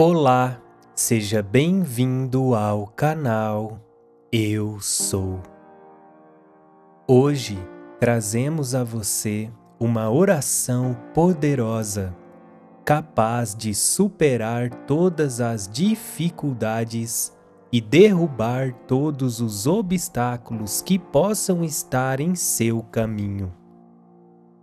Olá, seja bem-vindo ao canal Eu Sou. Hoje trazemos a você uma oração poderosa, capaz de superar todas as dificuldades e derrubar todos os obstáculos que possam estar em seu caminho.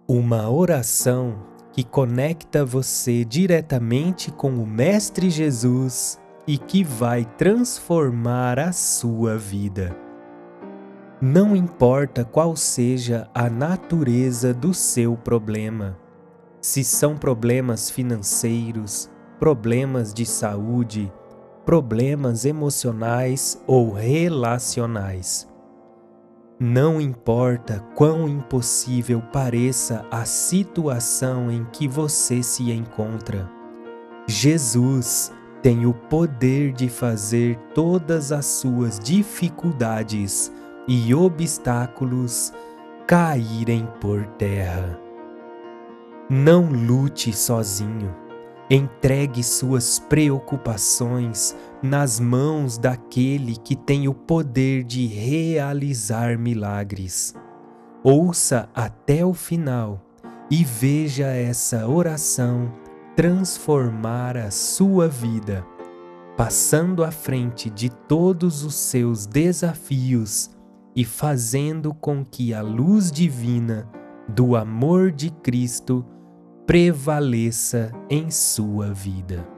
Uma oração que conecta você diretamente com o Mestre Jesus e que vai transformar a sua vida. Não importa qual seja a natureza do seu problema, se são problemas financeiros, problemas de saúde, problemas emocionais ou relacionais. Não importa quão impossível pareça a situação em que você se encontra, Jesus tem o poder de fazer todas as suas dificuldades e obstáculos caírem por terra. Não lute sozinho. Entregue suas preocupações nas mãos daquele que tem o poder de realizar milagres. Ouça até o final e veja essa oração transformar a sua vida, passando à frente de todos os seus desafios e fazendo com que a luz divina do amor de Cristo prevaleça em sua vida.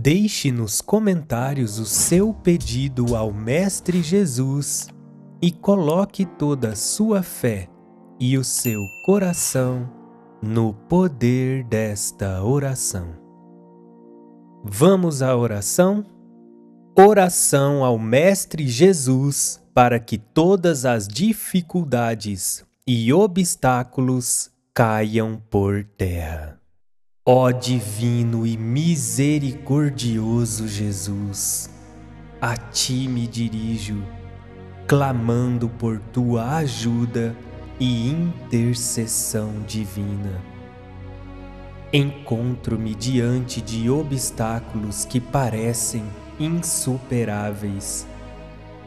Deixe nos comentários o seu pedido ao Mestre Jesus e coloque toda a sua fé e o seu coração no poder desta oração. Vamos à oração? Oração ao Mestre Jesus para que todas as dificuldades e obstáculos caiam por terra. Ó divino e misericordioso Jesus, a ti me dirijo, clamando por tua ajuda e intercessão divina. Encontro-me diante de obstáculos que parecem insuperáveis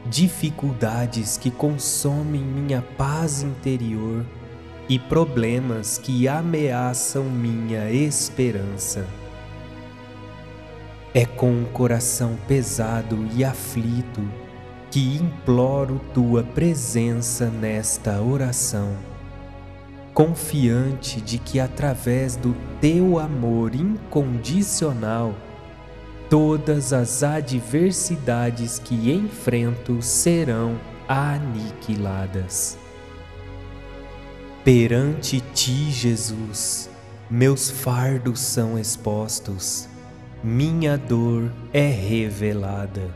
dificuldades que consomem minha paz interior e problemas que ameaçam minha esperança. É com um coração pesado e aflito que imploro tua presença nesta oração, confiante de que através do teu amor incondicional todas as adversidades que enfrento serão aniquiladas. Perante ti, Jesus, meus fardos são expostos, minha dor é revelada.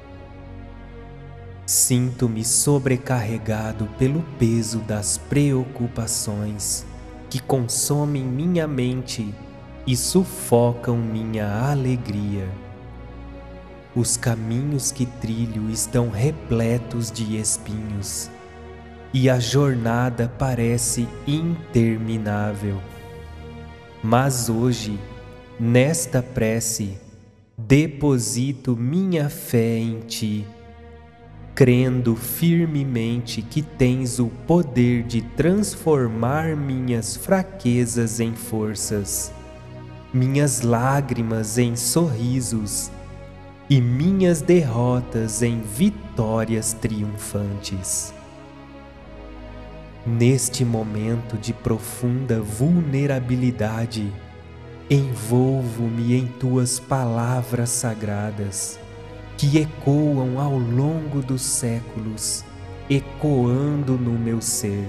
Sinto-me sobrecarregado pelo peso das preocupações que consomem minha mente e sufocam minha alegria os caminhos que trilho estão repletos de espinhos, e a jornada parece interminável. Mas hoje, nesta prece, deposito minha fé em Ti, crendo firmemente que tens o poder de transformar minhas fraquezas em forças, minhas lágrimas em sorrisos e minhas derrotas em vitórias triunfantes. Neste momento de profunda vulnerabilidade, envolvo-me em tuas palavras sagradas, que ecoam ao longo dos séculos, ecoando no meu ser.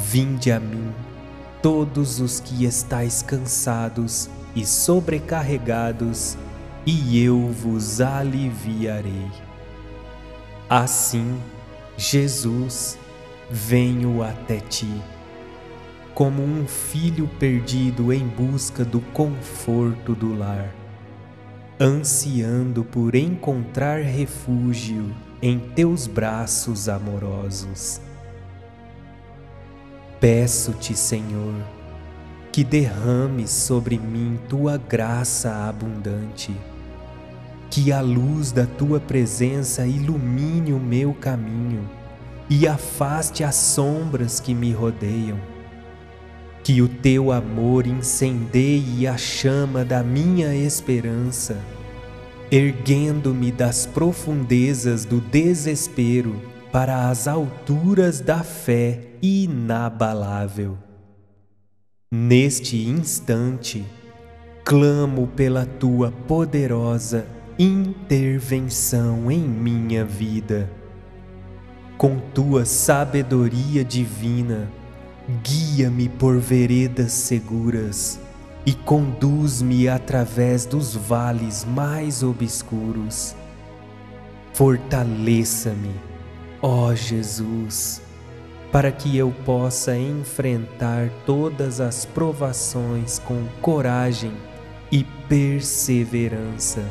Vinde a mim, todos os que estáis cansados e sobrecarregados, e eu vos aliviarei. Assim, Jesus, venho até ti, como um filho perdido em busca do conforto do lar, ansiando por encontrar refúgio em teus braços amorosos. Peço-te, Senhor, que derrames sobre mim tua graça abundante, que a luz da tua presença ilumine o meu caminho e afaste as sombras que me rodeiam. Que o teu amor incendeie a chama da minha esperança, erguendo-me das profundezas do desespero para as alturas da fé inabalável. Neste instante, clamo pela tua poderosa intervenção em minha vida. Com tua sabedoria divina, guia-me por veredas seguras e conduz-me através dos vales mais obscuros. Fortaleça-me, ó Jesus para que eu possa enfrentar todas as provações com coragem e perseverança.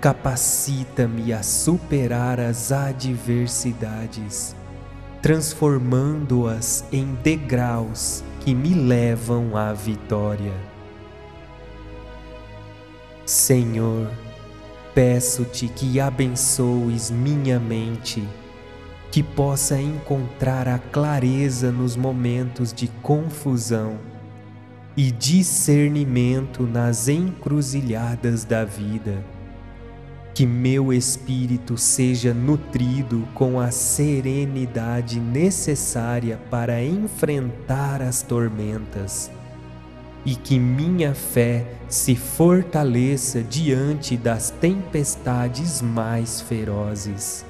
Capacita-me a superar as adversidades, transformando-as em degraus que me levam à vitória. Senhor, peço-te que abençoes minha mente que possa encontrar a clareza nos momentos de confusão e discernimento nas encruzilhadas da vida. Que meu espírito seja nutrido com a serenidade necessária para enfrentar as tormentas e que minha fé se fortaleça diante das tempestades mais ferozes.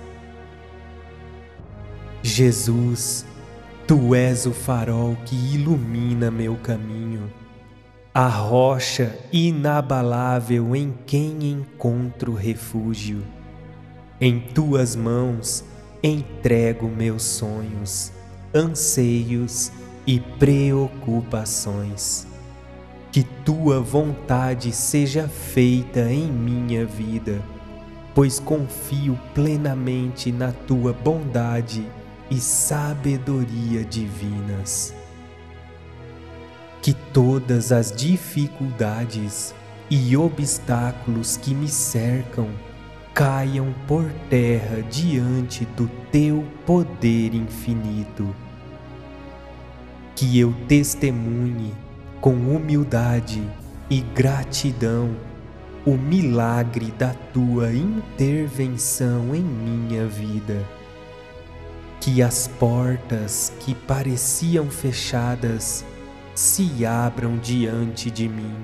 Jesus, tu és o farol que ilumina meu caminho, a rocha inabalável em quem encontro refúgio. Em tuas mãos entrego meus sonhos, anseios e preocupações. Que tua vontade seja feita em minha vida, pois confio plenamente na tua bondade e sabedoria divinas. Que todas as dificuldades e obstáculos que me cercam caiam por terra diante do teu poder infinito. Que eu testemunhe com humildade e gratidão o milagre da tua intervenção em minha vida que as portas que pareciam fechadas se abram diante de mim,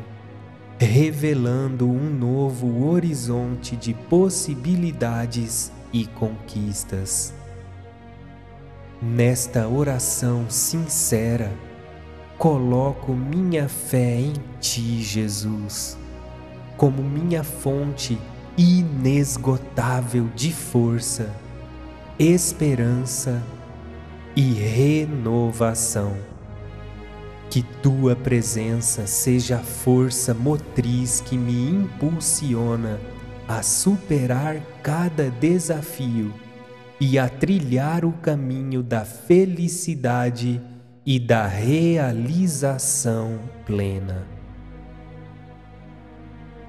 revelando um novo horizonte de possibilidades e conquistas. Nesta oração sincera, coloco minha fé em Ti, Jesus, como minha fonte inesgotável de força esperança e renovação. Que tua presença seja a força motriz que me impulsiona a superar cada desafio e a trilhar o caminho da felicidade e da realização plena.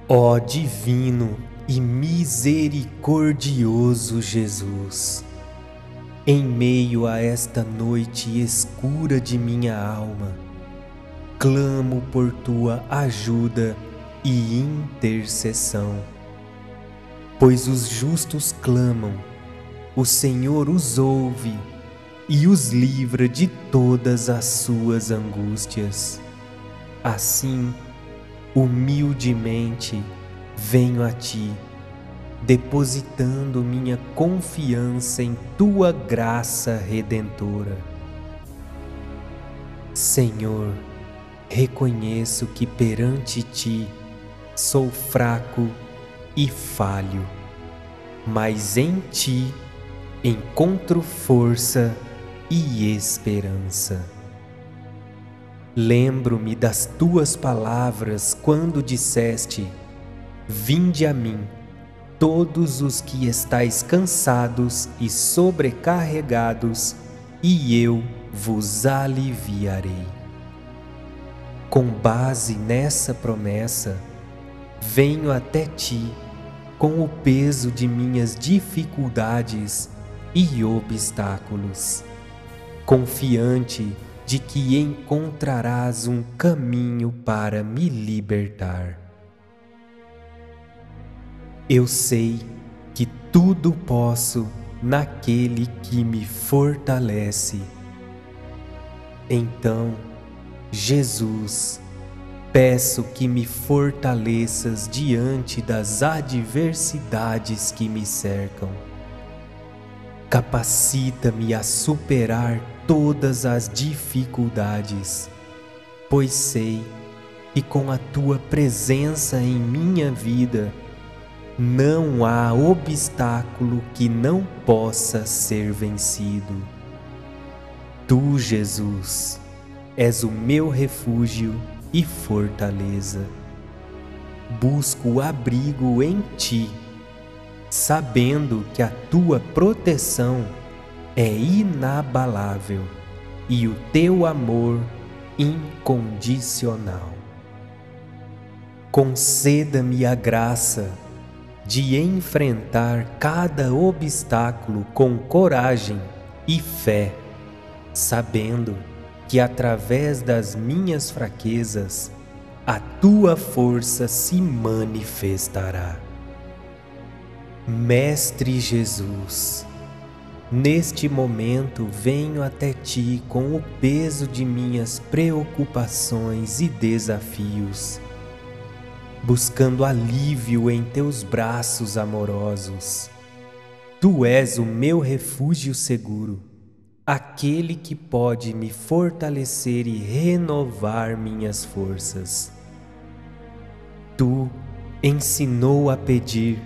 Ó Divino e Misericordioso Jesus, em meio a esta noite escura de minha alma, clamo por tua ajuda e intercessão. Pois os justos clamam, o Senhor os ouve e os livra de todas as suas angústias. Assim, humildemente venho a ti depositando minha confiança em tua graça redentora. Senhor, reconheço que perante ti sou fraco e falho, mas em ti encontro força e esperança. Lembro-me das tuas palavras quando disseste: Vinde a mim todos os que estáis cansados e sobrecarregados, e eu vos aliviarei. Com base nessa promessa, venho até ti com o peso de minhas dificuldades e obstáculos, confiante de que encontrarás um caminho para me libertar. Eu sei que tudo posso naquele que me fortalece. Então, Jesus, peço que me fortaleças diante das adversidades que me cercam. Capacita-me a superar todas as dificuldades, pois sei que com a tua presença em minha vida não há obstáculo que não possa ser vencido. Tu, Jesus, és o meu refúgio e fortaleza. Busco abrigo em ti, sabendo que a tua proteção é inabalável e o teu amor incondicional. Conceda-me a graça de enfrentar cada obstáculo com coragem e fé, sabendo que através das minhas fraquezas a tua força se manifestará. Mestre Jesus, Neste momento venho até ti com o peso de minhas preocupações e desafios, buscando alívio em teus braços amorosos. Tu és o meu refúgio seguro, aquele que pode me fortalecer e renovar minhas forças. Tu ensinou a pedir,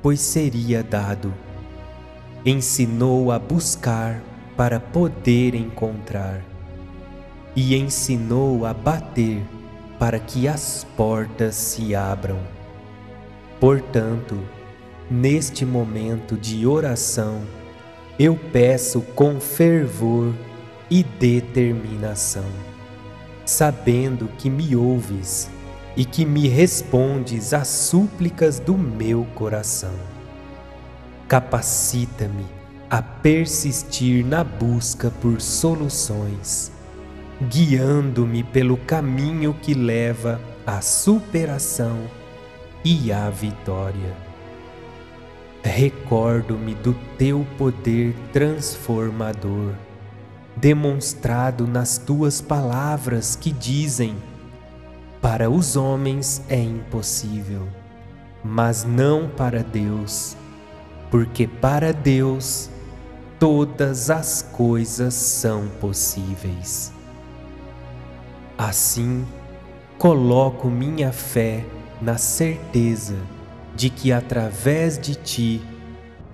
pois seria dado ensinou a buscar para poder encontrar, e ensinou a bater para que as portas se abram. Portanto, neste momento de oração, eu peço com fervor e determinação, sabendo que me ouves e que me respondes às súplicas do meu coração capacita-me a persistir na busca por soluções, guiando-me pelo caminho que leva à superação e à vitória. Recordo-me do teu poder transformador, demonstrado nas tuas palavras que dizem: Para os homens é impossível, mas não para Deus porque para Deus todas as coisas são possíveis. Assim, coloco minha fé na certeza de que através de ti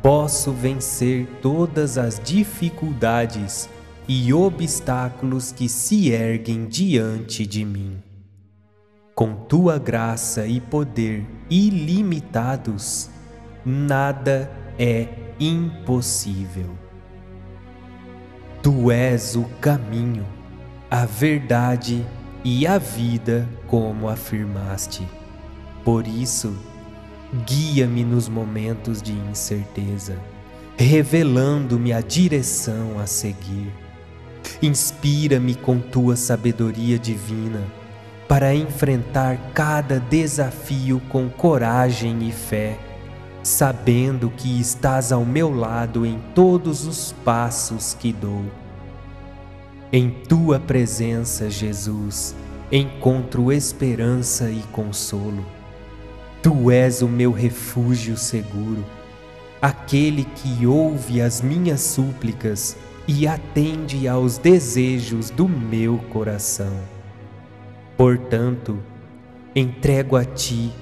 posso vencer todas as dificuldades e obstáculos que se erguem diante de mim. Com tua graça e poder ilimitados, nada é impossível. Tu és o caminho, a verdade e a vida, como afirmaste. Por isso, guia-me nos momentos de incerteza, revelando-me a direção a seguir. Inspira-me com tua sabedoria divina para enfrentar cada desafio com coragem e fé sabendo que estás ao meu lado em todos os passos que dou. Em tua presença, Jesus, encontro esperança e consolo. Tu és o meu refúgio seguro, aquele que ouve as minhas súplicas e atende aos desejos do meu coração. Portanto, entrego a ti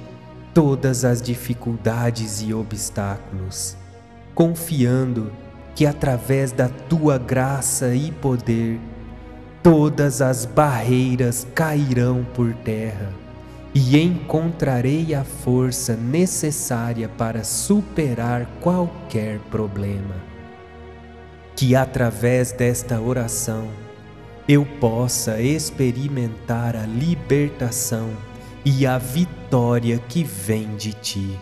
todas as dificuldades e obstáculos, confiando que através da tua graça e poder, todas as barreiras cairão por terra e encontrarei a força necessária para superar qualquer problema. Que através desta oração eu possa experimentar a libertação e a vitória que vem de ti.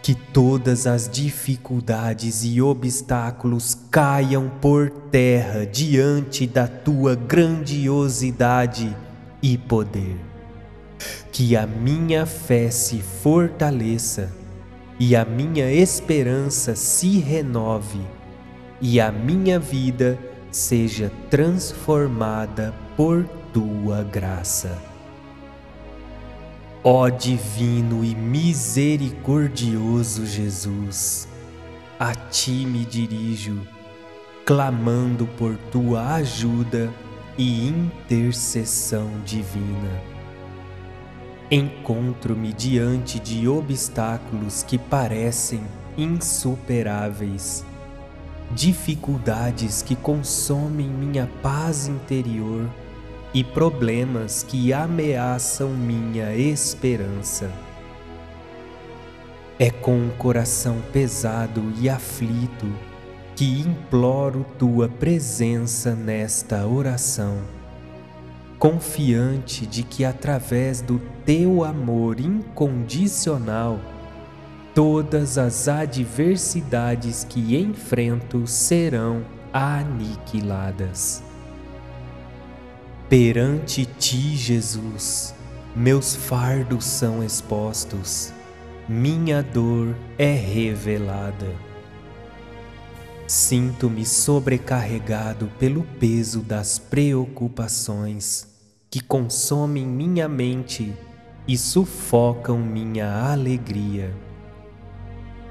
Que todas as dificuldades e obstáculos caiam por terra diante da tua grandiosidade e poder. Que a minha fé se fortaleça e a minha esperança se renove e a minha vida seja transformada por tua graça. Ó divino e misericordioso Jesus, a ti me dirijo, clamando por tua ajuda e intercessão divina. Encontro-me diante de obstáculos que parecem insuperáveis, dificuldades que consomem minha paz interior e problemas que ameaçam minha esperança. É com um coração pesado e aflito que imploro tua presença nesta oração, confiante de que através do teu amor incondicional, todas as adversidades que enfrento serão aniquiladas. Perante ti, Jesus, meus fardos são expostos, minha dor é revelada. Sinto-me sobrecarregado pelo peso das preocupações que consomem minha mente e sufocam minha alegria.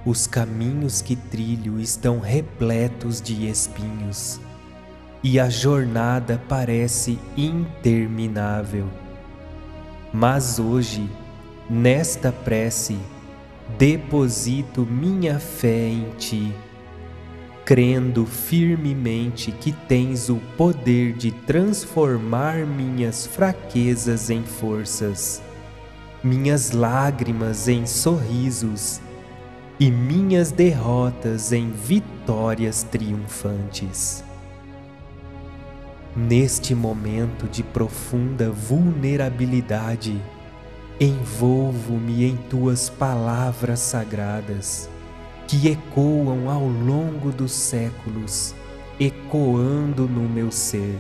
Os caminhos que trilho estão repletos de espinhos e a jornada parece interminável. Mas hoje, nesta prece, deposito minha fé em Ti, crendo firmemente que tens o poder de transformar minhas fraquezas em forças, minhas lágrimas em sorrisos e minhas derrotas em vitórias triunfantes. Neste momento de profunda vulnerabilidade, envolvo-me em tuas palavras sagradas, que ecoam ao longo dos séculos, ecoando no meu ser.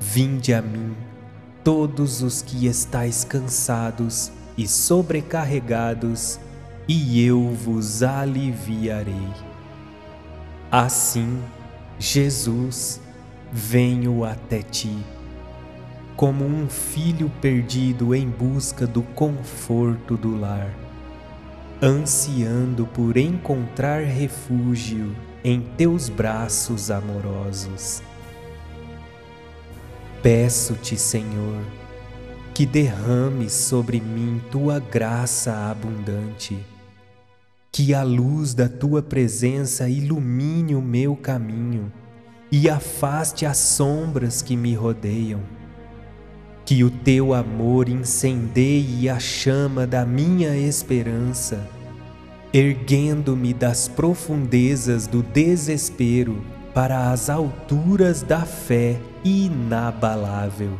Vinde a mim, todos os que estáis cansados e sobrecarregados, e eu vos aliviarei. Assim, Jesus, venho até ti, como um filho perdido em busca do conforto do lar, ansiando por encontrar refúgio em teus braços amorosos. Peço-te, Senhor, que derrames sobre mim tua graça abundante, que a luz da tua presença ilumine o meu caminho e afaste as sombras que me rodeiam. Que o teu amor incendeie a chama da minha esperança, erguendo-me das profundezas do desespero para as alturas da fé inabalável.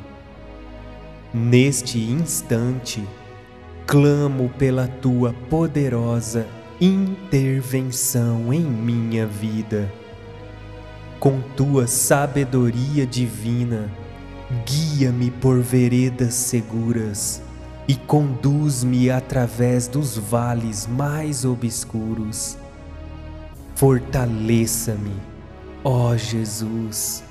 Neste instante, clamo pela tua poderosa intervenção em minha vida com tua sabedoria divina, guia-me por veredas seguras e conduz-me através dos vales mais obscuros. Fortaleça-me, ó Jesus,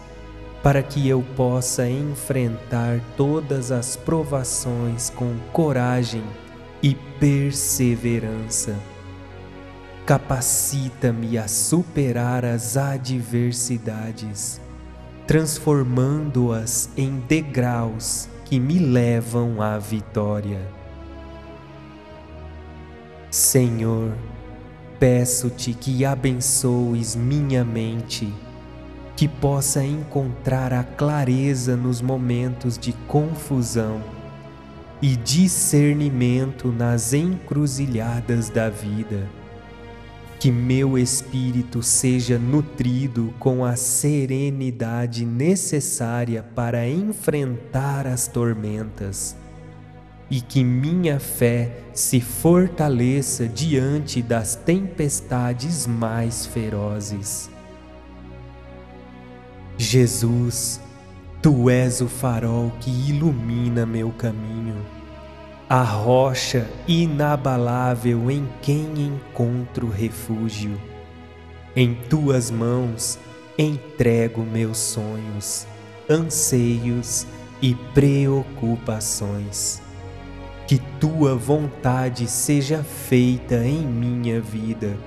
para que eu possa enfrentar todas as provações com coragem e perseverança capacita-me a superar as adversidades, transformando-as em degraus que me levam à vitória. Senhor, peço-te que abençoes minha mente, que possa encontrar a clareza nos momentos de confusão e discernimento nas encruzilhadas da vida que meu espírito seja nutrido com a serenidade necessária para enfrentar as tormentas e que minha fé se fortaleça diante das tempestades mais ferozes. Jesus, tu és o farol que ilumina meu caminho a rocha inabalável em quem encontro refúgio. Em tuas mãos entrego meus sonhos, anseios e preocupações. Que tua vontade seja feita em minha vida,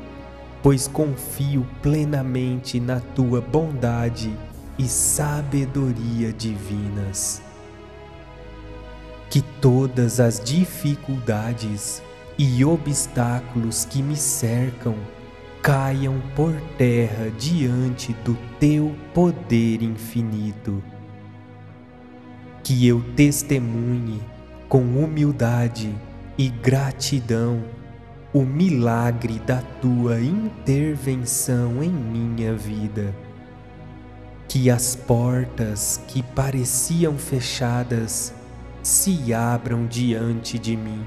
pois confio plenamente na tua bondade e sabedoria divinas que todas as dificuldades e obstáculos que me cercam caiam por terra diante do teu poder infinito. Que eu testemunhe com humildade e gratidão o milagre da tua intervenção em minha vida. Que as portas que pareciam fechadas se abram diante de mim,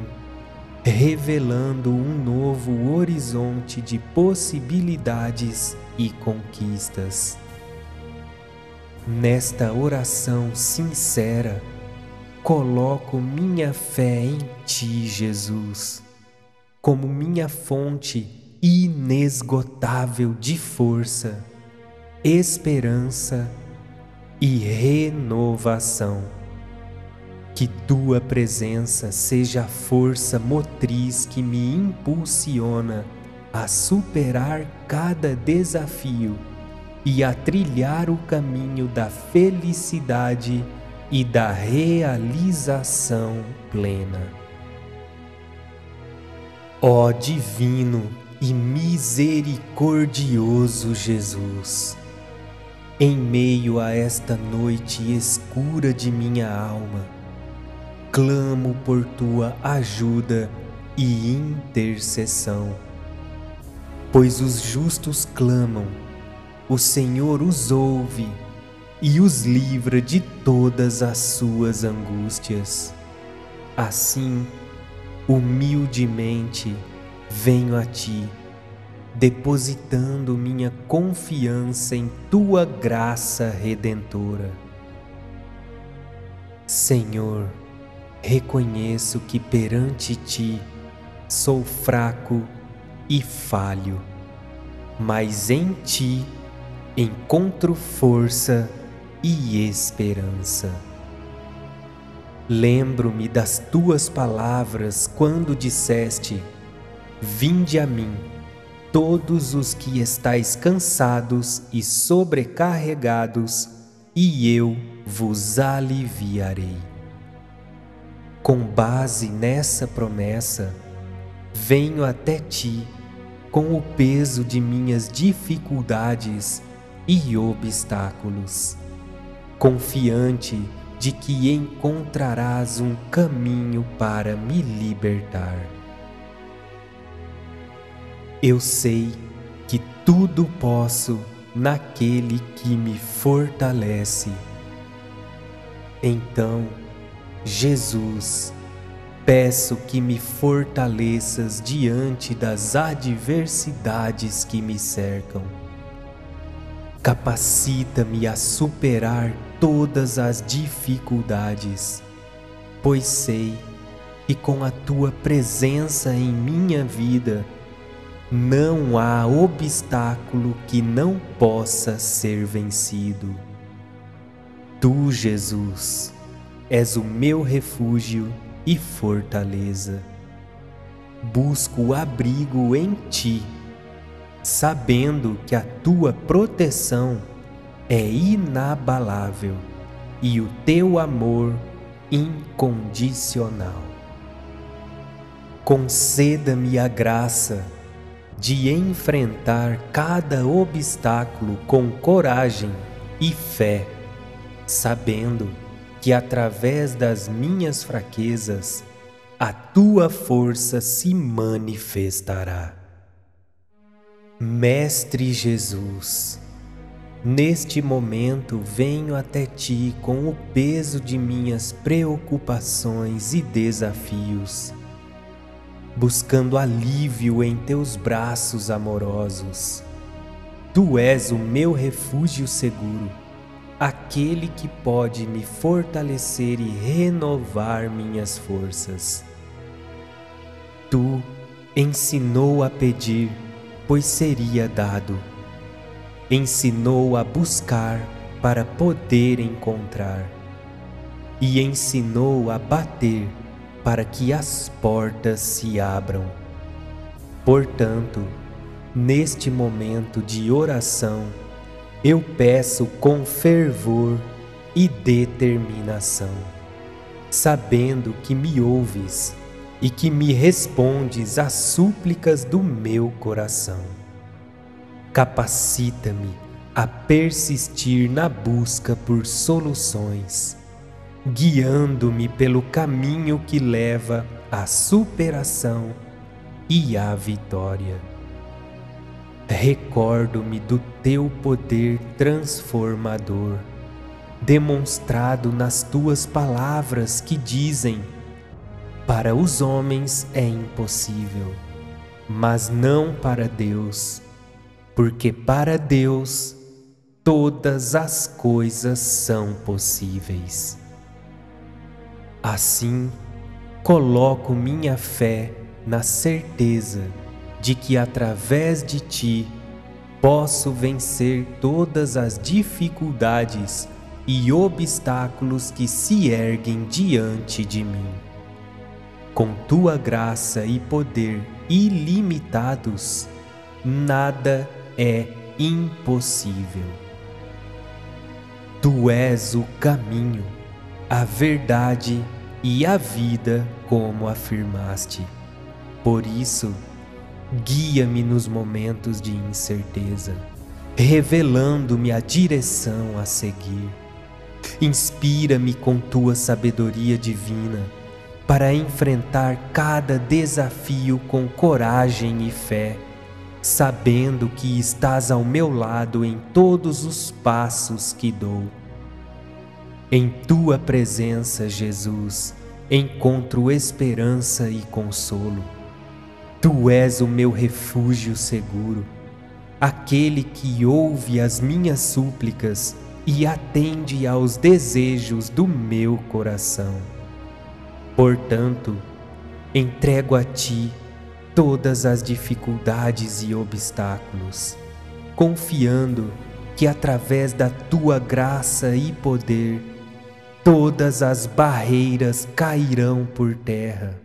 revelando um novo horizonte de possibilidades e conquistas. Nesta oração sincera, coloco minha fé em Ti, Jesus, como minha fonte inesgotável de força, esperança e renovação. Que tua presença seja a força motriz que me impulsiona a superar cada desafio e a trilhar o caminho da felicidade e da realização plena. Ó Divino e misericordioso Jesus, em meio a esta noite escura de minha alma, clamo por tua ajuda e intercessão. Pois os justos clamam, o Senhor os ouve e os livra de todas as suas angústias. Assim, humildemente venho a ti, depositando minha confiança em tua graça redentora. Senhor, reconheço que perante ti sou fraco e falho, mas em ti encontro força e esperança. Lembro-me das tuas palavras quando disseste: Vinde a mim, todos os que estáis cansados e sobrecarregados, e eu vos aliviarei. Com base nessa promessa, venho até ti com o peso de minhas dificuldades e obstáculos, confiante de que encontrarás um caminho para me libertar. Eu sei que tudo posso naquele que me fortalece. Então, Jesus, peço que me fortaleças diante das adversidades que me cercam. Capacita-me a superar todas as dificuldades, pois sei que com a tua presença em minha vida, não há obstáculo que não possa ser vencido. Tu, Jesus, és o meu refúgio e fortaleza. Busco abrigo em ti, sabendo que a tua proteção é inabalável e o teu amor incondicional. Conceda-me a graça de enfrentar cada obstáculo com coragem e fé, sabendo que através das minhas fraquezas a tua força se manifestará. Mestre Jesus, neste momento venho até ti com o peso de minhas preocupações e desafios, buscando alívio em teus braços amorosos. Tu és o meu refúgio seguro, aquele que pode me fortalecer e renovar minhas forças. Tu ensinou a pedir pois seria dado. Ensinou a buscar para poder encontrar, e ensinou a bater para que as portas se abram. Portanto, neste momento de oração, eu peço com fervor e determinação, sabendo que me ouves e que me respondes às súplicas do meu coração. Capacita-me a persistir na busca por soluções, guiando-me pelo caminho que leva à superação e à vitória. Recordo-me do teu poder transformador, demonstrado nas tuas palavras que dizem para os homens é impossível, mas não para Deus, porque para Deus todas as coisas são possíveis. Assim, coloco minha fé na certeza de que através de ti posso vencer todas as dificuldades e obstáculos que se erguem diante de mim com tua graça e poder ilimitados, nada é impossível. Tu és o caminho, a verdade e a vida, como afirmaste. Por isso, guia-me nos momentos de incerteza, revelando-me a direção a seguir. Inspira-me com tua sabedoria divina para enfrentar cada desafio com coragem e fé, sabendo que estás ao meu lado em todos os passos que dou. Em tua presença, Jesus, encontro esperança e consolo. Tu és o meu refúgio seguro, aquele que ouve as minhas súplicas e atende aos desejos do meu coração. Portanto, entrego a Ti todas as dificuldades e obstáculos, confiando que através da Tua graça e poder, todas as barreiras cairão por terra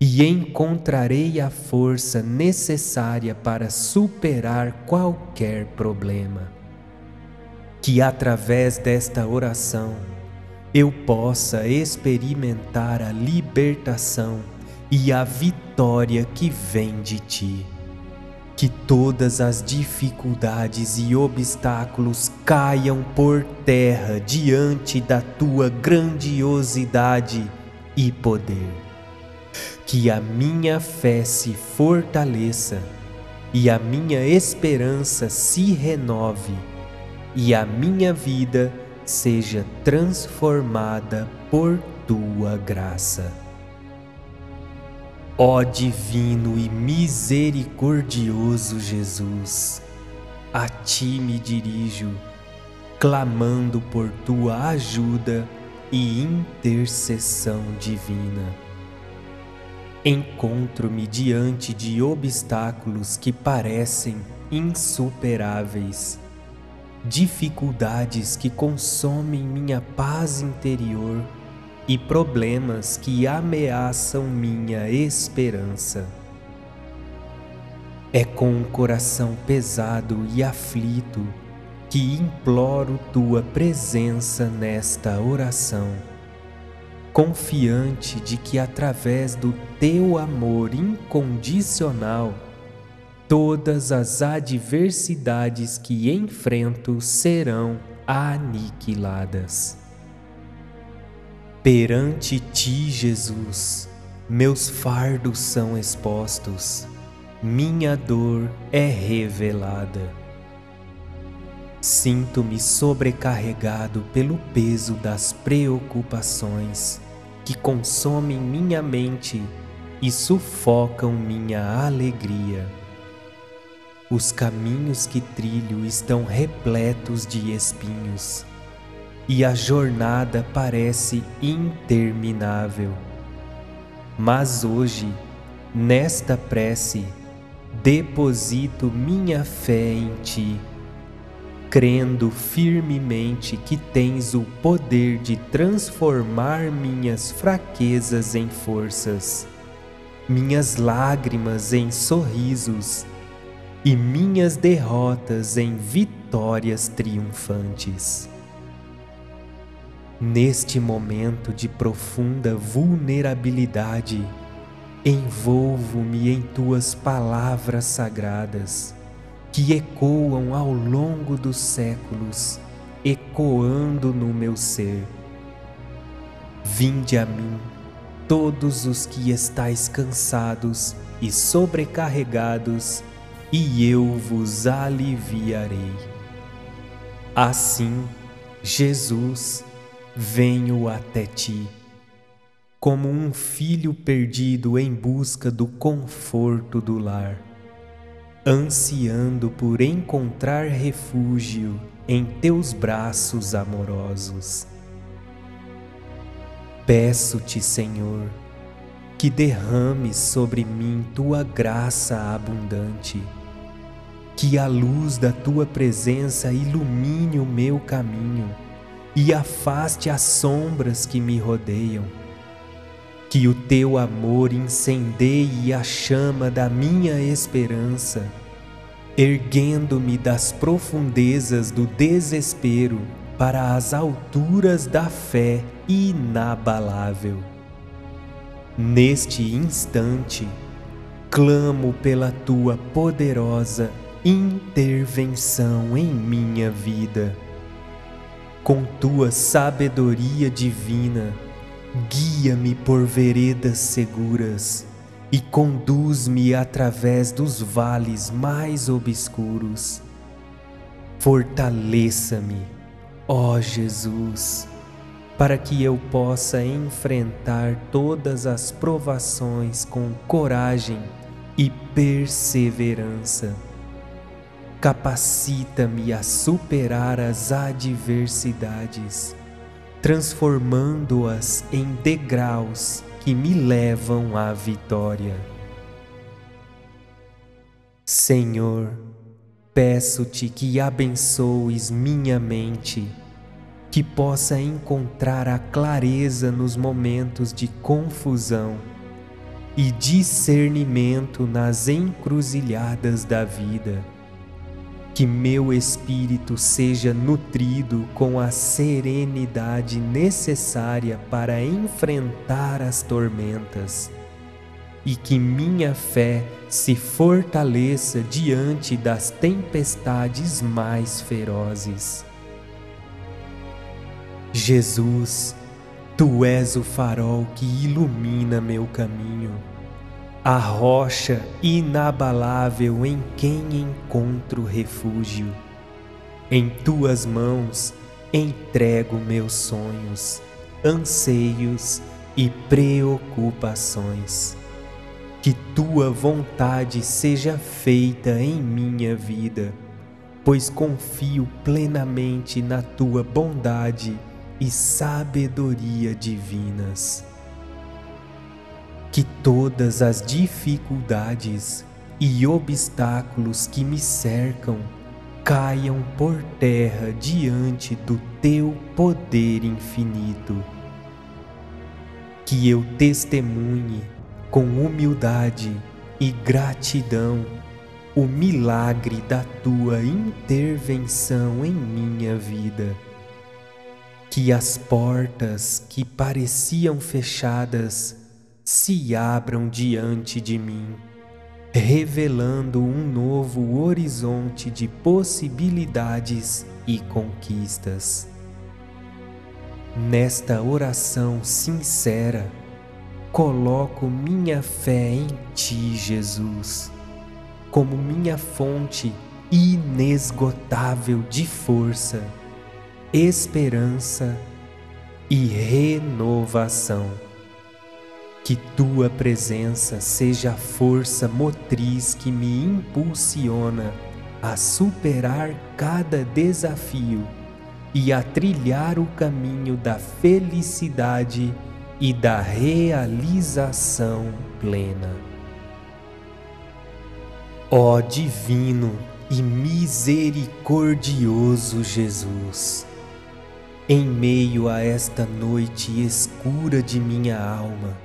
e encontrarei a força necessária para superar qualquer problema. Que através desta oração, eu possa experimentar a libertação e a vitória que vem de ti. Que todas as dificuldades e obstáculos caiam por terra diante da tua grandiosidade e poder. Que a minha fé se fortaleça e a minha esperança se renove e a minha vida seja transformada por tua graça. Ó divino e misericordioso Jesus, a ti me dirijo, clamando por tua ajuda e intercessão divina. Encontro-me diante de obstáculos que parecem insuperáveis dificuldades que consomem minha paz interior e problemas que ameaçam minha esperança. É com um coração pesado e aflito que imploro tua presença nesta oração, confiante de que através do teu amor incondicional todas as adversidades que enfrento serão aniquiladas. Perante ti, Jesus, meus fardos são expostos, minha dor é revelada. Sinto-me sobrecarregado pelo peso das preocupações que consomem minha mente e sufocam minha alegria. Os caminhos que trilho estão repletos de espinhos e a jornada parece interminável. Mas hoje, nesta prece, deposito minha fé em Ti crendo firmemente que tens o poder de transformar minhas fraquezas em forças, minhas lágrimas em sorrisos e minhas derrotas em vitórias triunfantes. Neste momento de profunda vulnerabilidade, envolvo-me em tuas palavras sagradas que ecoam ao longo dos séculos, ecoando no meu ser. Vinde a mim, todos os que estáis cansados e sobrecarregados, e eu vos aliviarei. Assim, Jesus, venho até ti, como um filho perdido em busca do conforto do lar ansiando por encontrar refúgio em teus braços amorosos. Peço-te, Senhor, que derrames sobre mim tua graça abundante, que a luz da tua presença ilumine o meu caminho e afaste as sombras que me rodeiam que o teu amor incendeie a chama da minha esperança, erguendo-me das profundezas do desespero para as alturas da fé inabalável. Neste instante, clamo pela tua poderosa intervenção em minha vida. Com tua sabedoria divina, Guia-me por veredas seguras e conduz-me através dos vales mais obscuros. Fortaleça-me, ó Jesus, para que eu possa enfrentar todas as provações com coragem e perseverança. Capacita-me a superar as adversidades transformando-as em degraus que me levam à vitória. Senhor, peço-te que abençoes minha mente, que possa encontrar a clareza nos momentos de confusão e discernimento nas encruzilhadas da vida que meu espírito seja nutrido com a serenidade necessária para enfrentar as tormentas e que minha fé se fortaleça diante das tempestades mais ferozes. Jesus, tu és o farol que ilumina meu caminho a rocha inabalável em quem encontro refúgio. Em tuas mãos entrego meus sonhos, anseios e preocupações. Que tua vontade seja feita em minha vida, pois confio plenamente na tua bondade e sabedoria divinas que todas as dificuldades e obstáculos que me cercam caiam por terra diante do teu poder infinito. Que eu testemunhe com humildade e gratidão o milagre da tua intervenção em minha vida. Que as portas que pareciam fechadas se abram diante de mim, revelando um novo horizonte de possibilidades e conquistas. Nesta oração sincera, coloco minha fé em Ti, Jesus, como minha fonte inesgotável de força, esperança e renovação. Que tua presença seja a força motriz que me impulsiona a superar cada desafio e a trilhar o caminho da felicidade e da realização plena. Ó Divino e misericordioso Jesus, em meio a esta noite escura de minha alma,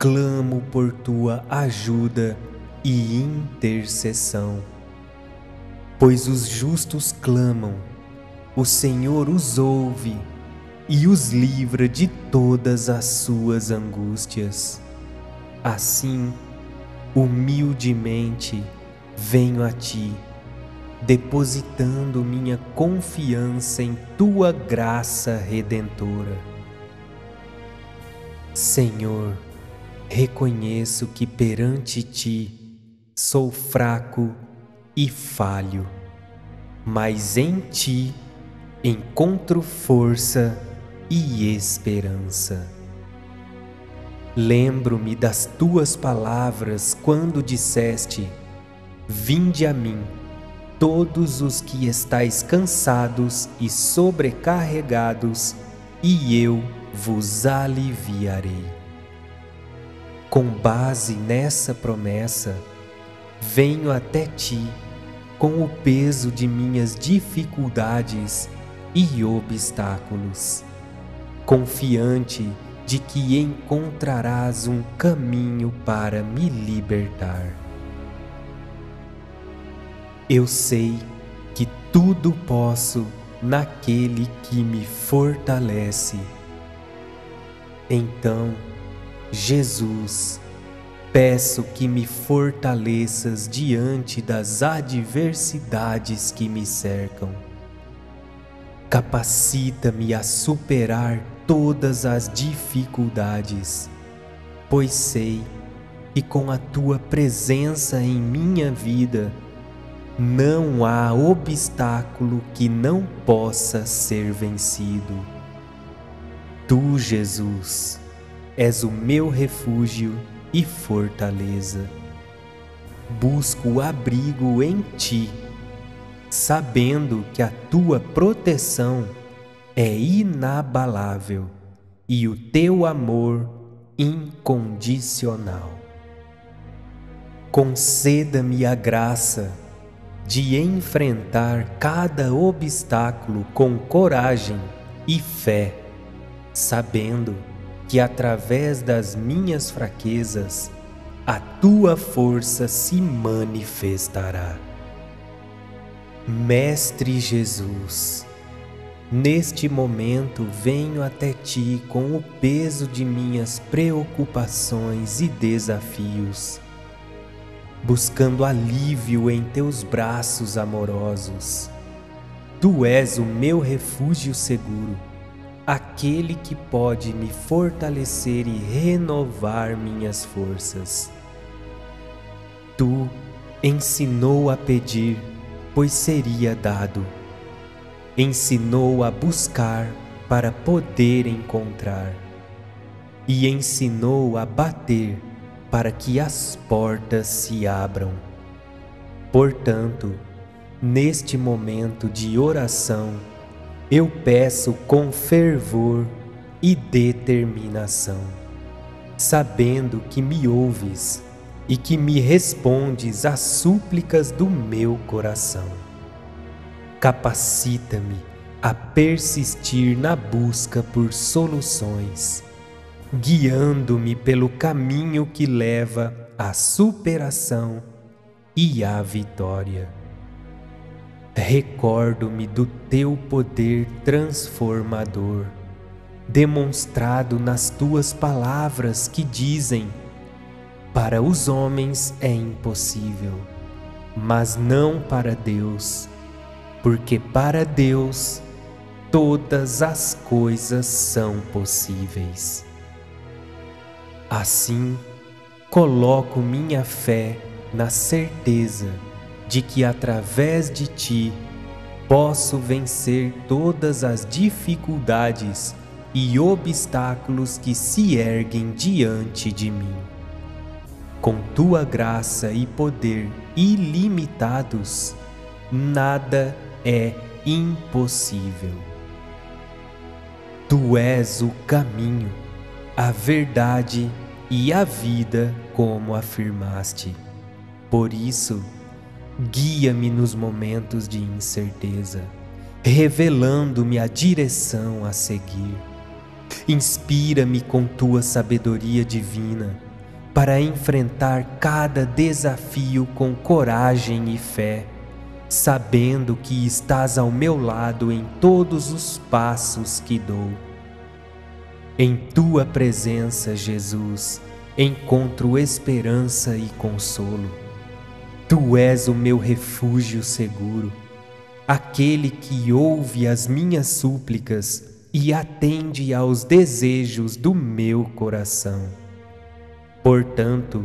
clamo por tua ajuda e intercessão. Pois os justos clamam, o Senhor os ouve e os livra de todas as suas angústias. Assim, humildemente venho a ti, depositando minha confiança em tua graça redentora. Senhor, reconheço que perante ti sou fraco e falho, mas em ti encontro força e esperança. Lembro-me das tuas palavras quando disseste: Vinde a mim, todos os que estáis cansados e sobrecarregados, e eu vos aliviarei. Com base nessa promessa, venho até ti com o peso de minhas dificuldades e obstáculos, confiante de que encontrarás um caminho para me libertar. Eu sei que tudo posso naquele que me fortalece. Então, Jesus, peço que me fortaleças diante das adversidades que me cercam. Capacita-me a superar todas as dificuldades, pois sei que com a tua presença em minha vida, não há obstáculo que não possa ser vencido. Tu, Jesus, és o meu refúgio e fortaleza. Busco abrigo em ti, sabendo que a tua proteção é inabalável e o teu amor incondicional. Conceda-me a graça de enfrentar cada obstáculo com coragem e fé, sabendo que através das minhas fraquezas a tua força se manifestará. Mestre Jesus, neste momento venho até ti com o peso de minhas preocupações e desafios buscando alívio em teus braços amorosos. Tu és o meu refúgio seguro, aquele que pode me fortalecer e renovar minhas forças. Tu ensinou a pedir, pois seria dado. Ensinou a buscar para poder encontrar. E ensinou a bater para que as portas se abram. Portanto, neste momento de oração, eu peço com fervor e determinação, sabendo que me ouves e que me respondes às súplicas do meu coração. Capacita-me a persistir na busca por soluções guiando-me pelo caminho que leva à superação e à vitória. Recordo-me do teu poder transformador, demonstrado nas tuas palavras que dizem: Para os homens é impossível, mas não para Deus, porque para Deus todas as coisas são possíveis. Assim, coloco minha fé na certeza de que através de ti posso vencer todas as dificuldades e obstáculos que se erguem diante de mim. Com tua graça e poder ilimitados, nada é impossível. Tu és o caminho, a verdade e a vida, como afirmaste. Por isso, guia-me nos momentos de incerteza, revelando-me a direção a seguir. Inspira-me com tua sabedoria divina para enfrentar cada desafio com coragem e fé, sabendo que estás ao meu lado em todos os passos que dou. Em tua presença, Jesus, encontro esperança e consolo. Tu és o meu refúgio seguro, aquele que ouve as minhas súplicas e atende aos desejos do meu coração. Portanto,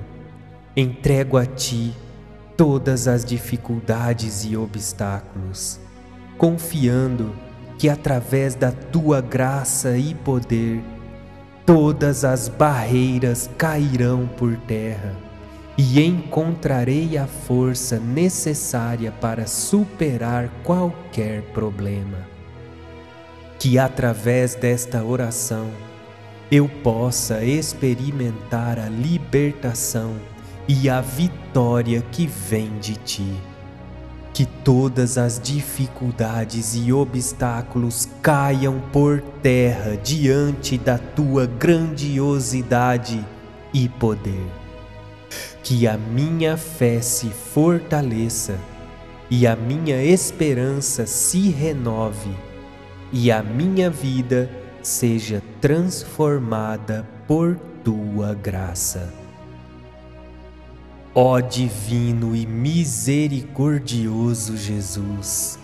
entrego a Ti todas as dificuldades e obstáculos, confiando que através da Tua graça e poder, todas as barreiras cairão por terra e encontrarei a força necessária para superar qualquer problema. Que através desta oração, eu possa experimentar a libertação e a vitória que vem de ti. Que todas as dificuldades e obstáculos caiam por terra diante da tua grandiosidade e poder. Que a minha fé se fortaleça e a minha esperança se renove e a minha vida seja transformada por tua graça. Ó divino e misericordioso Jesus,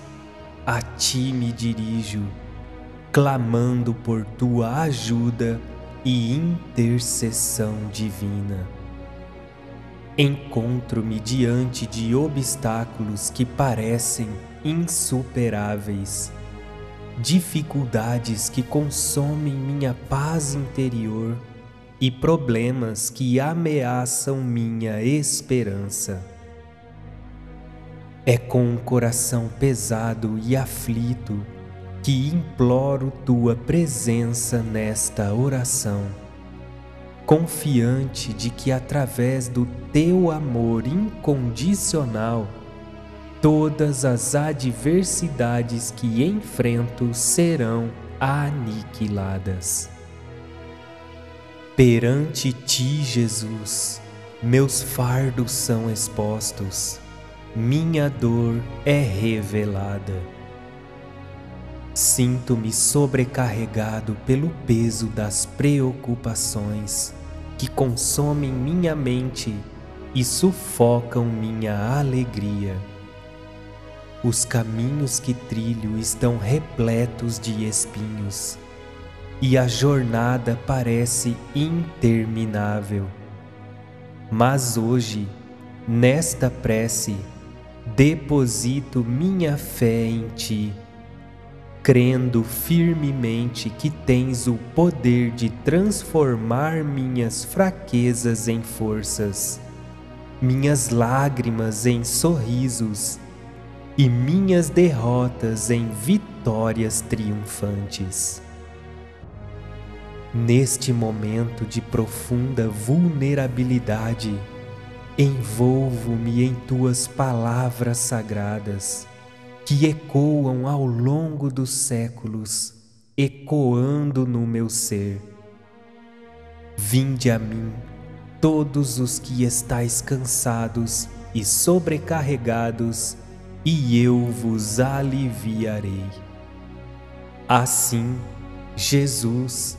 a ti me dirijo, clamando por tua ajuda e intercessão divina. Encontro-me diante de obstáculos que parecem insuperáveis dificuldades que consomem minha paz interior e problemas que ameaçam minha esperança. É com um coração pesado e aflito que imploro tua presença nesta oração, confiante de que através do teu amor incondicional todas as adversidades que enfrento serão aniquiladas. Perante ti, Jesus, meus fardos são expostos, minha dor é revelada. Sinto-me sobrecarregado pelo peso das preocupações que consomem minha mente e sufocam minha alegria. Os caminhos que trilho estão repletos de espinhos, e a jornada parece interminável. Mas hoje, nesta prece, deposito minha fé em Ti, crendo firmemente que tens o poder de transformar minhas fraquezas em forças, minhas lágrimas em sorrisos e minhas derrotas em vitórias triunfantes. Neste momento de profunda vulnerabilidade, envolvo-me em tuas palavras sagradas, que ecoam ao longo dos séculos, ecoando no meu ser. Vinde a mim, todos os que estáis cansados e sobrecarregados, e eu vos aliviarei. Assim, Jesus,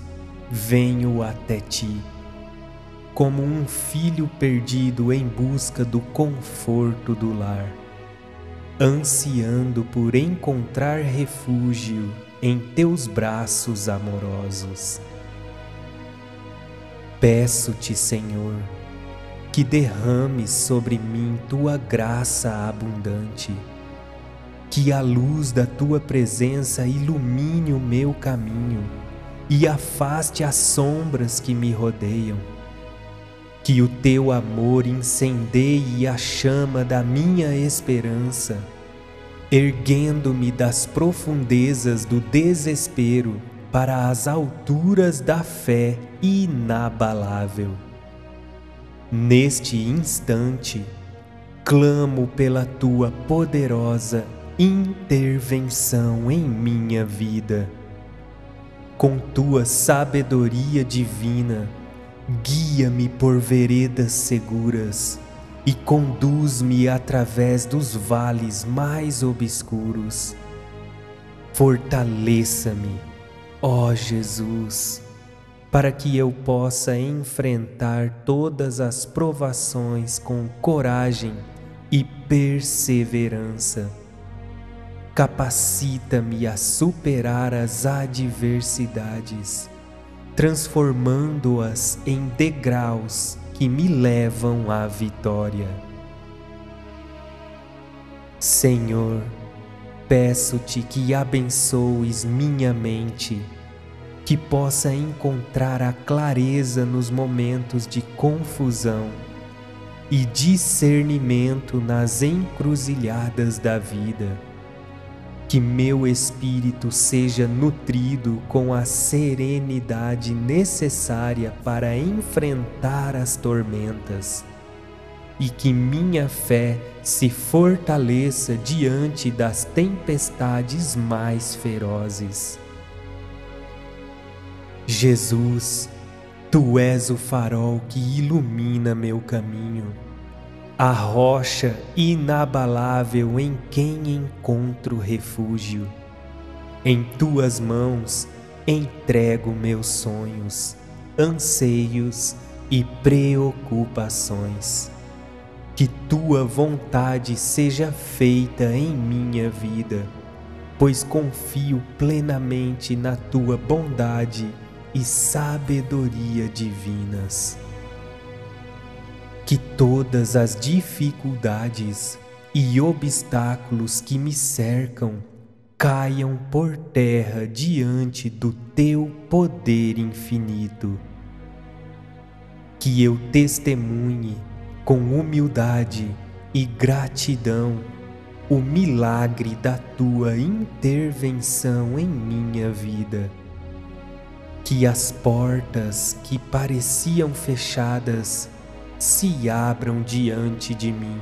venho até ti, como um filho perdido em busca do conforto do lar, ansiando por encontrar refúgio em teus braços amorosos. Peço-te, Senhor, que derrames sobre mim tua graça abundante, que a luz da tua presença ilumine o meu caminho e afaste as sombras que me rodeiam. Que o teu amor incendeie a chama da minha esperança, erguendo-me das profundezas do desespero para as alturas da fé inabalável. Neste instante, clamo pela tua poderosa intervenção em minha vida. Com tua sabedoria divina, guia-me por veredas seguras e conduz-me através dos vales mais obscuros. Fortaleça-me, ó Jesus para que eu possa enfrentar todas as provações com coragem e perseverança. Capacita-me a superar as adversidades, transformando-as em degraus que me levam à vitória. Senhor, peço-te que abençoes minha mente que possa encontrar a clareza nos momentos de confusão e discernimento nas encruzilhadas da vida. Que meu espírito seja nutrido com a serenidade necessária para enfrentar as tormentas e que minha fé se fortaleça diante das tempestades mais ferozes. Jesus, tu és o farol que ilumina meu caminho, a rocha inabalável em quem encontro refúgio. Em tuas mãos entrego meus sonhos, anseios e preocupações. Que tua vontade seja feita em minha vida, pois confio plenamente na tua bondade e sabedoria divinas. Que todas as dificuldades e obstáculos que me cercam caiam por terra diante do teu poder infinito. Que eu testemunhe com humildade e gratidão o milagre da tua intervenção em minha vida que as portas que pareciam fechadas se abram diante de mim,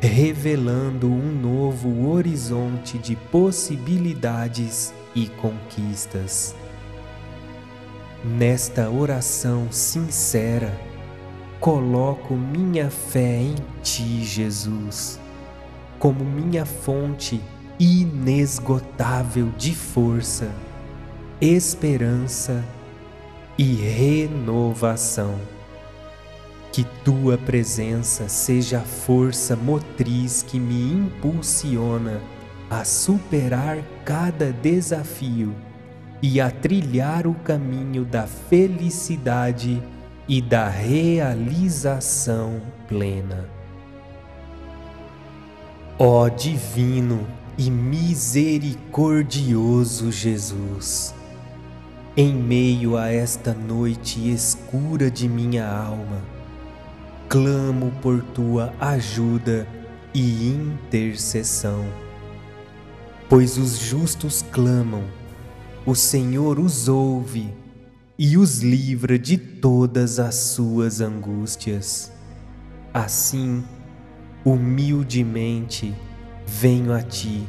revelando um novo horizonte de possibilidades e conquistas. Nesta oração sincera, coloco minha fé em Ti, Jesus, como minha fonte inesgotável de força esperança e renovação. Que tua presença seja a força motriz que me impulsiona a superar cada desafio e a trilhar o caminho da felicidade e da realização plena. Ó Divino e Misericordioso Jesus, em meio a esta noite escura de minha alma, clamo por tua ajuda e intercessão. Pois os justos clamam, o Senhor os ouve e os livra de todas as suas angústias. Assim, humildemente venho a ti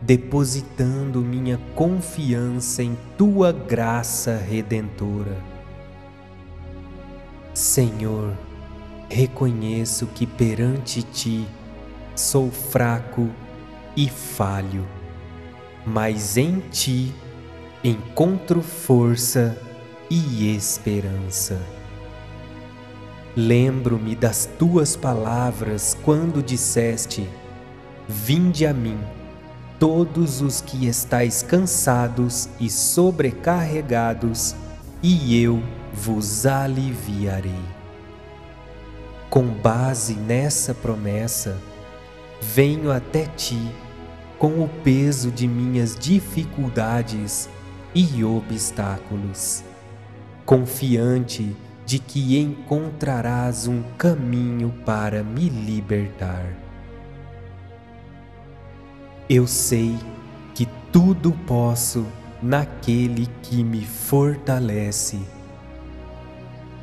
depositando minha confiança em tua graça redentora. Senhor, reconheço que perante ti sou fraco e falho, mas em ti encontro força e esperança. Lembro-me das tuas palavras quando disseste: Vinde a mim todos os que estáis cansados e sobrecarregados, e eu vos aliviarei. Com base nessa promessa, venho até ti com o peso de minhas dificuldades e obstáculos, confiante de que encontrarás um caminho para me libertar. Eu sei que tudo posso naquele que me fortalece.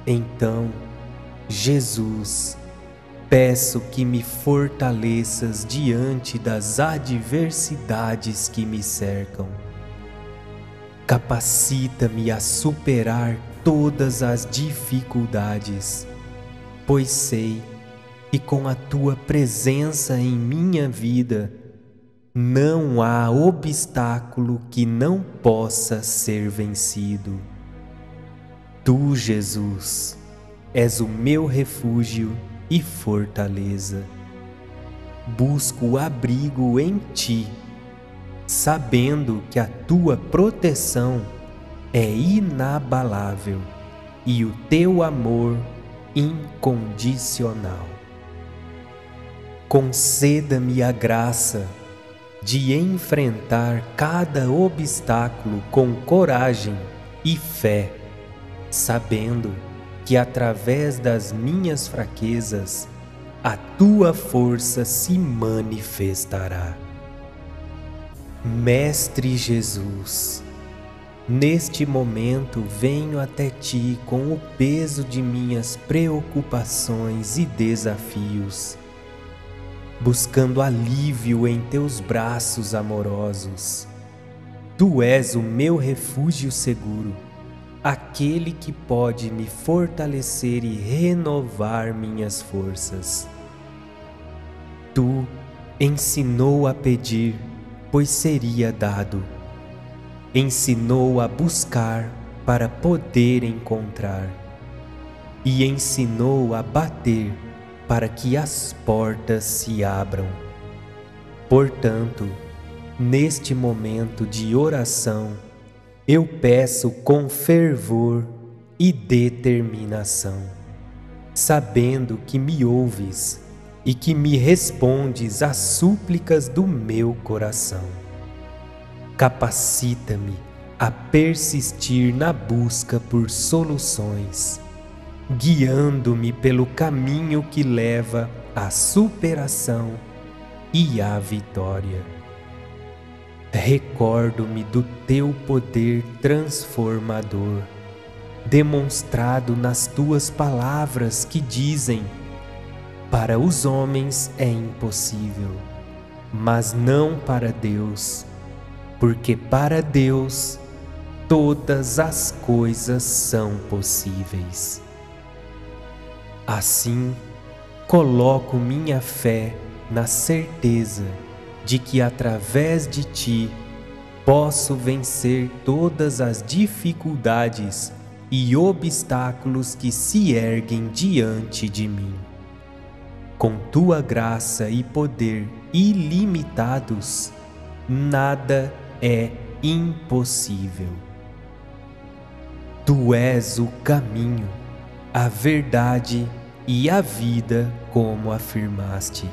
Então, Jesus, peço que me fortaleças diante das adversidades que me cercam. Capacita-me a superar todas as dificuldades, pois sei que com a tua presença em minha vida não há obstáculo que não possa ser vencido. Tu, Jesus, és o meu refúgio e fortaleza. Busco abrigo em ti, sabendo que a tua proteção é inabalável e o teu amor incondicional. Conceda-me a graça de enfrentar cada obstáculo com coragem e fé, sabendo que através das minhas fraquezas a tua força se manifestará. Mestre Jesus, neste momento venho até ti com o peso de minhas preocupações e desafios buscando alívio em teus braços amorosos. Tu és o meu refúgio seguro, aquele que pode me fortalecer e renovar minhas forças. Tu ensinou a pedir, pois seria dado. Ensinou a buscar para poder encontrar. E ensinou a bater para que as portas se abram. Portanto, neste momento de oração, eu peço com fervor e determinação, sabendo que me ouves e que me respondes às súplicas do meu coração. Capacita-me a persistir na busca por soluções guiando-me pelo caminho que leva à superação e à vitória. Recordo-me do teu poder transformador, demonstrado nas tuas palavras que dizem: Para os homens é impossível, mas não para Deus, porque para Deus todas as coisas são possíveis. Assim, coloco minha fé na certeza de que através de ti posso vencer todas as dificuldades e obstáculos que se erguem diante de mim. Com tua graça e poder ilimitados, nada é impossível. Tu és o caminho a verdade e a vida, como afirmaste.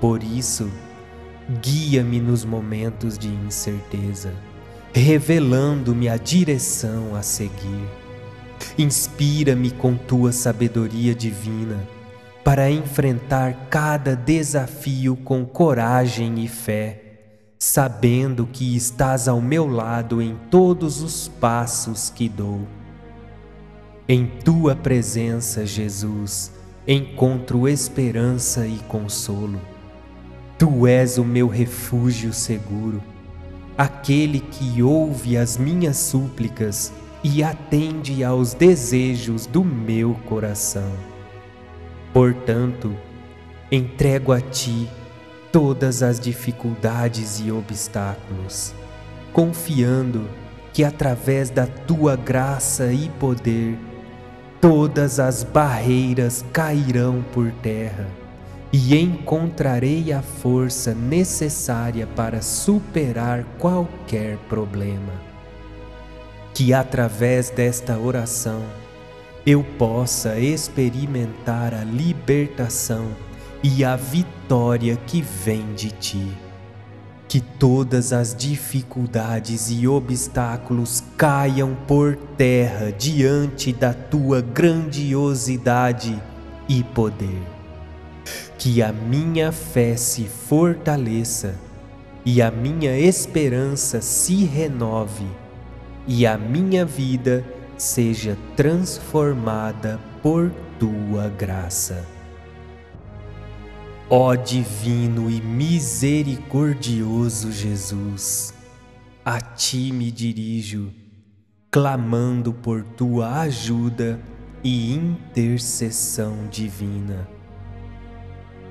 Por isso, guia-me nos momentos de incerteza, revelando-me a direção a seguir. Inspira-me com tua sabedoria divina para enfrentar cada desafio com coragem e fé, sabendo que estás ao meu lado em todos os passos que dou. Em tua presença, Jesus, encontro esperança e consolo. Tu és o meu refúgio seguro, aquele que ouve as minhas súplicas e atende aos desejos do meu coração. Portanto, entrego a ti todas as dificuldades e obstáculos, confiando que através da tua graça e poder todas as barreiras cairão por terra e encontrarei a força necessária para superar qualquer problema. Que através desta oração eu possa experimentar a libertação e a vitória que vem de ti. Que todas as dificuldades e obstáculos caiam por terra diante da tua grandiosidade e poder. Que a minha fé se fortaleça e a minha esperança se renove e a minha vida seja transformada por tua graça. Ó divino e misericordioso Jesus, a ti me dirijo, clamando por tua ajuda e intercessão divina.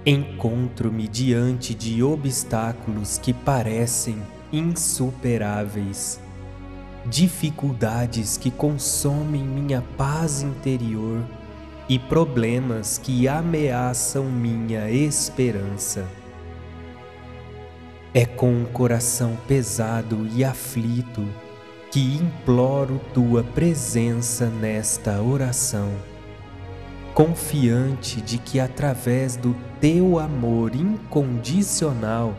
Encontro-me diante de obstáculos que parecem insuperáveis dificuldades que consomem minha paz interior e problemas que ameaçam minha esperança. É com um coração pesado e aflito que imploro tua presença nesta oração, confiante de que através do teu amor incondicional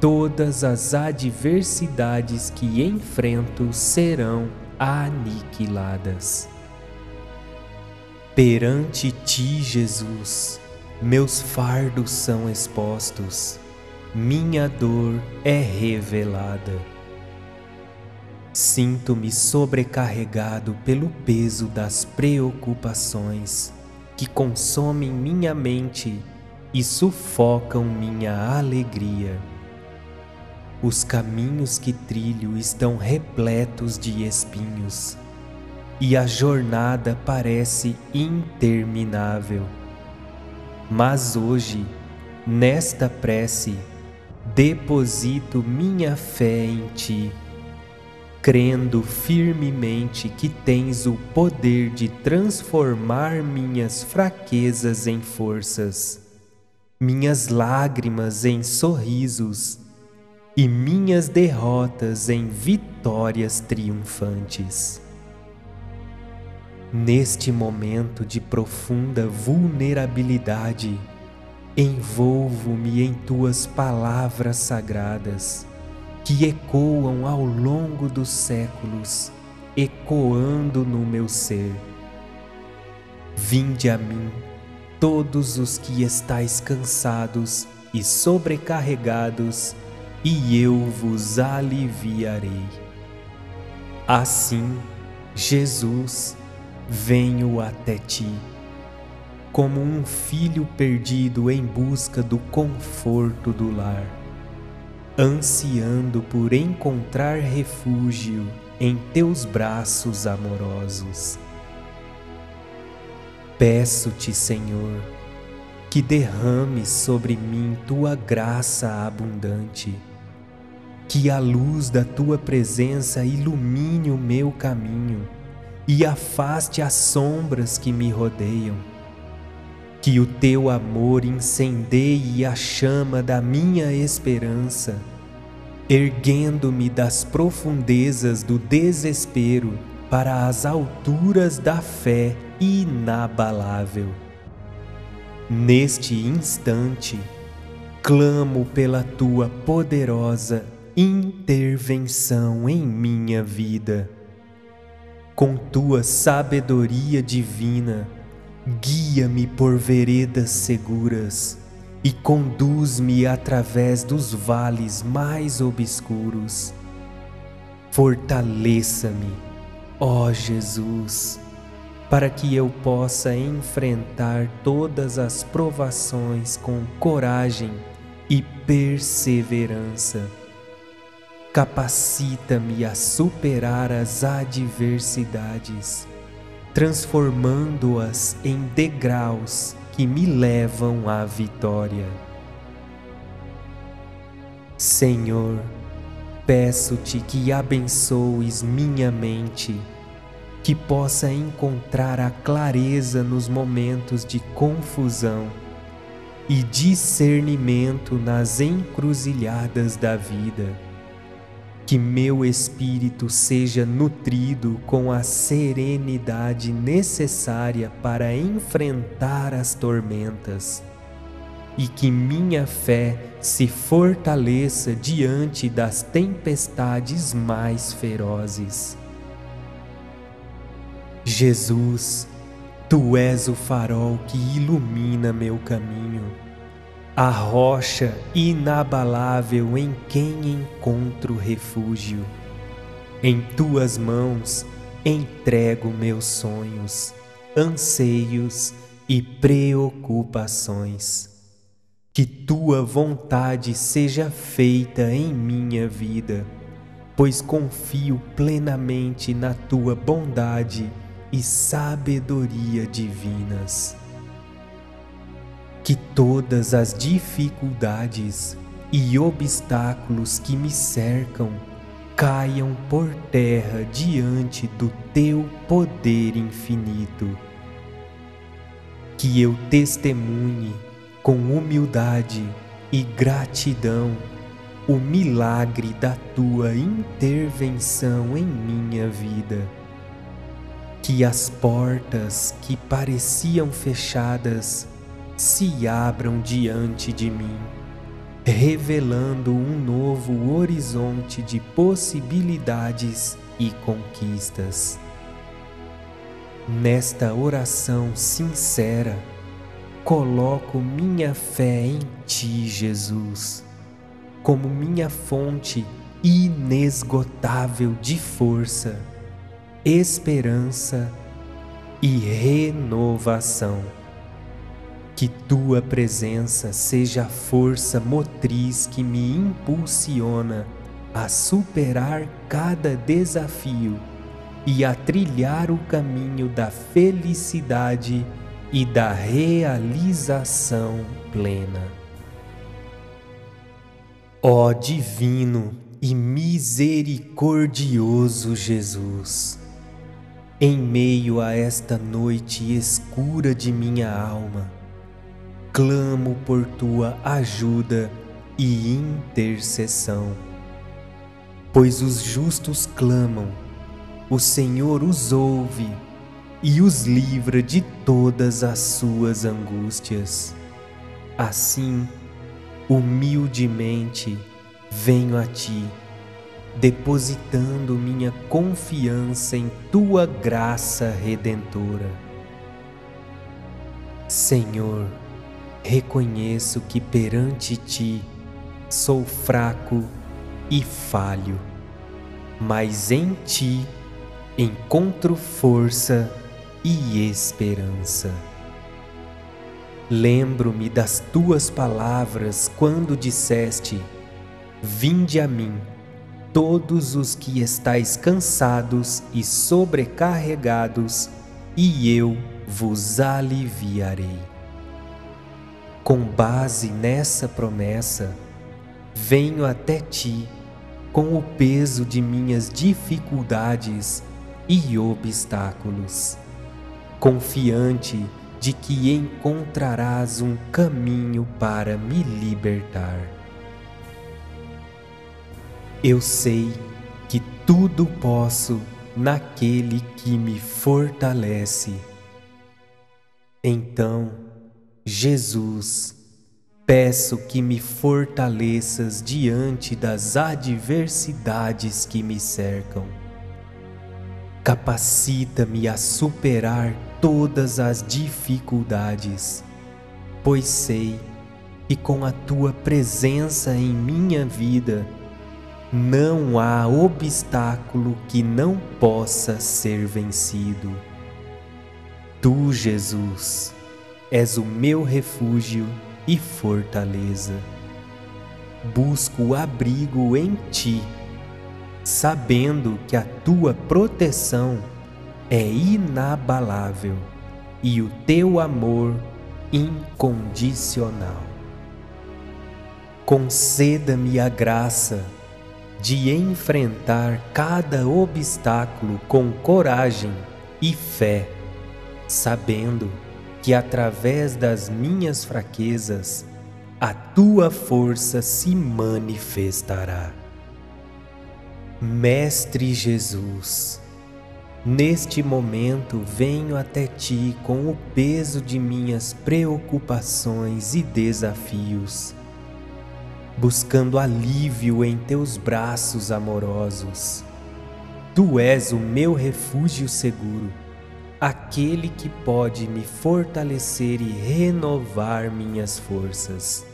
todas as adversidades que enfrento serão aniquiladas. Perante ti, Jesus, meus fardos são expostos, minha dor é revelada. Sinto-me sobrecarregado pelo peso das preocupações que consomem minha mente e sufocam minha alegria. Os caminhos que trilho estão repletos de espinhos, e a jornada parece interminável. Mas hoje, nesta prece, deposito minha fé em Ti, crendo firmemente que tens o poder de transformar minhas fraquezas em forças, minhas lágrimas em sorrisos e minhas derrotas em vitórias triunfantes. Neste momento de profunda vulnerabilidade, envolvo-me em tuas palavras sagradas, que ecoam ao longo dos séculos, ecoando no meu ser. Vinde a mim, todos os que estáis cansados e sobrecarregados, e eu vos aliviarei. Assim, Jesus, venho até ti, como um filho perdido em busca do conforto do lar, ansiando por encontrar refúgio em teus braços amorosos. Peço-te, Senhor, que derrames sobre mim tua graça abundante que a luz da tua presença ilumine o meu caminho e afaste as sombras que me rodeiam. Que o teu amor incendeie a chama da minha esperança, erguendo-me das profundezas do desespero para as alturas da fé inabalável. Neste instante, clamo pela tua poderosa intervenção em minha vida. Com tua sabedoria divina, guia-me por veredas seguras e conduz-me através dos vales mais obscuros. Fortaleça-me, ó Jesus, para que eu possa enfrentar todas as provações com coragem e perseverança capacita-me a superar as adversidades, transformando-as em degraus que me levam à vitória. Senhor, peço-te que abençoes minha mente, que possa encontrar a clareza nos momentos de confusão e discernimento nas encruzilhadas da vida que meu espírito seja nutrido com a serenidade necessária para enfrentar as tormentas e que minha fé se fortaleça diante das tempestades mais ferozes. Jesus, tu és o farol que ilumina meu caminho, a rocha inabalável em quem encontro refúgio. Em tuas mãos entrego meus sonhos, anseios e preocupações que tua vontade seja feita em minha vida, pois confio plenamente na tua bondade e sabedoria divinas. Que todas as dificuldades e obstáculos que me cercam caiam por terra diante do teu poder infinito. Que eu testemunhe com humildade e gratidão o milagre da tua intervenção em minha vida. Que as portas que pareciam fechadas se abram diante de mim, revelando um novo horizonte de possibilidades e conquistas. Nesta oração sincera, Coloco minha fé em Ti, Jesus, como minha fonte inesgotável de força, esperança e renovação. Que Tua presença seja a força motriz que me impulsiona a superar cada desafio e a trilhar o caminho da felicidade e da realização plena. Ó Divino e misericordioso Jesus, em meio a esta noite escura de minha alma, clamo por tua ajuda e intercessão. Pois os justos clamam, o Senhor os ouve e os livra de todas as suas angústias. Assim, humildemente venho a ti, depositando minha confiança em tua graça redentora. Senhor, reconheço que perante ti sou fraco e falho, mas em ti encontro força e esperança. Lembro-me das tuas palavras quando disseste: Vinde a mim, todos os que estáis cansados e sobrecarregados, e eu vos aliviarei. Com base nessa promessa, venho até ti com o peso de minhas dificuldades e obstáculos confiante de que encontrarás um caminho para me libertar. Eu sei que tudo posso naquele que me fortalece. Então, Jesus, peço que me fortaleças diante das adversidades que me cercam Capacita-me a superar todas as dificuldades, pois sei que com a tua presença em minha vida não há obstáculo que não possa ser vencido. Tu, Jesus, és o meu refúgio e fortaleza. Busco abrigo em ti sabendo que a tua proteção é inabalável e o teu amor incondicional. Conceda-me a graça de enfrentar cada obstáculo com coragem e fé, sabendo que através das minhas fraquezas a tua força se manifestará. Mestre Jesus, neste momento venho até ti com o peso de minhas preocupações e desafios, buscando alívio em teus braços amorosos. Tu és o meu refúgio seguro, aquele que pode me fortalecer e renovar minhas forças.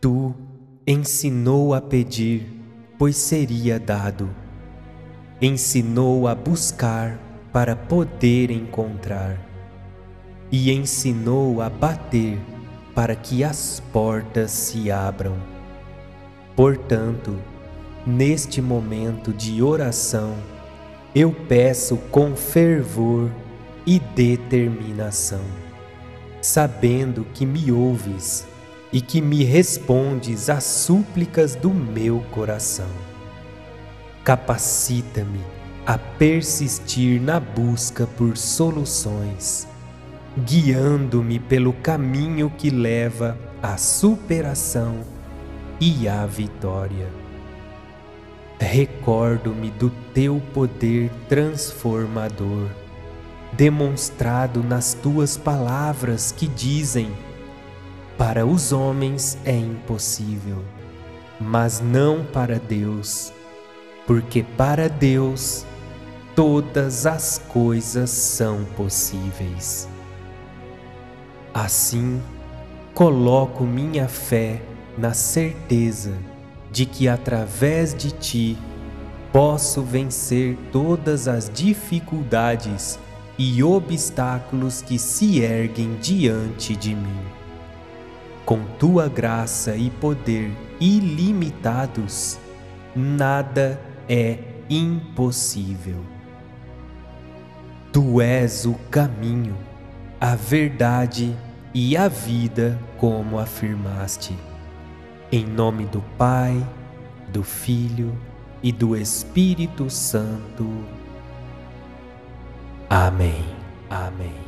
Tu ensinou a pedir pois seria dado. Ensinou a buscar para poder encontrar, e ensinou a bater para que as portas se abram. Portanto, neste momento de oração, eu peço com fervor e determinação, sabendo que me ouves e que me respondes às súplicas do meu coração. Capacita-me a persistir na busca por soluções, guiando-me pelo caminho que leva à superação e à vitória. Recordo-me do teu poder transformador, demonstrado nas tuas palavras que dizem para os homens é impossível, mas não para Deus, porque para Deus todas as coisas são possíveis. Assim, coloco minha fé na certeza de que através de ti posso vencer todas as dificuldades e obstáculos que se erguem diante de mim com tua graça e poder ilimitados, nada é impossível. Tu és o caminho, a verdade e a vida, como afirmaste. Em nome do Pai, do Filho e do Espírito Santo. Amém. Amém.